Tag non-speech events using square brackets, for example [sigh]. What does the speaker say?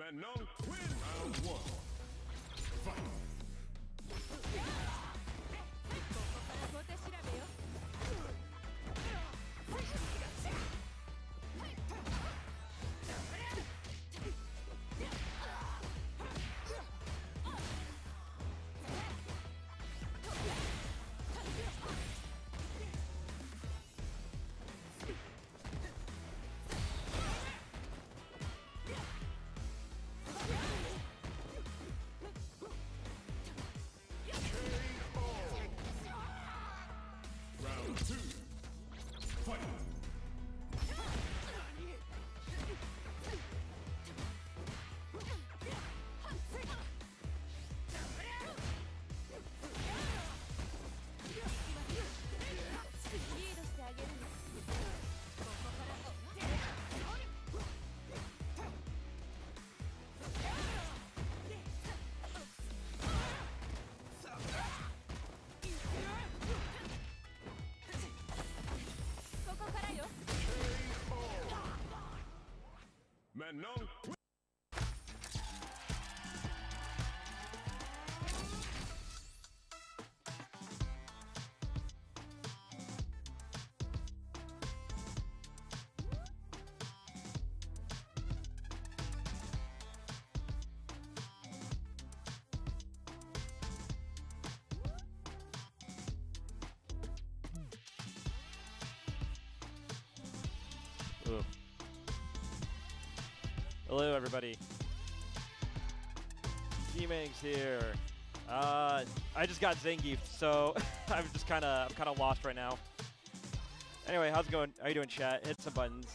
Manon win round one. Fight. And no. Ooh. Hello, everybody. G-Mangs here. Uh, I just got Zangief, so [laughs] I'm just kind of I'm kind of lost right now. Anyway, how's it going? How you doing, chat? Hit some buttons.